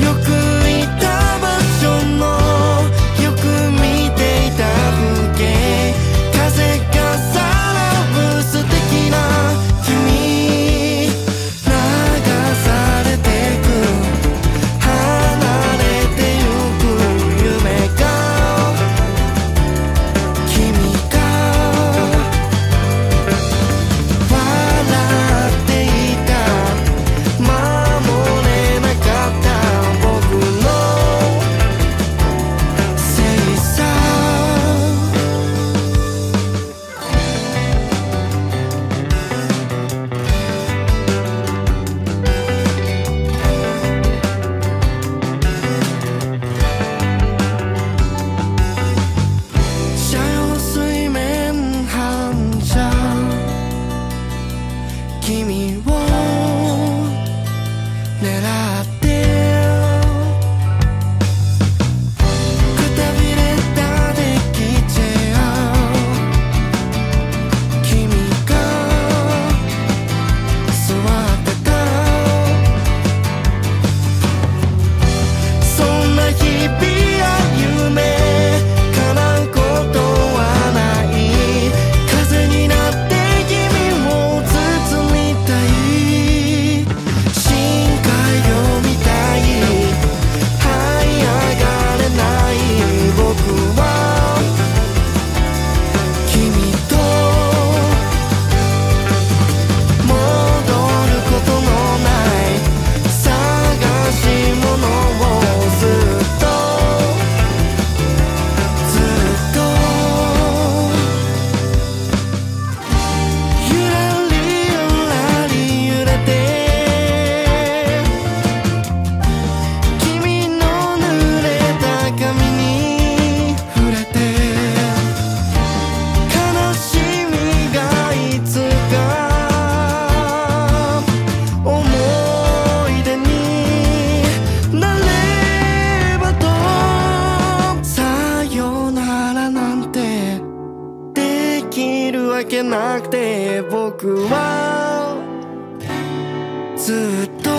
Look けなくて僕はずっと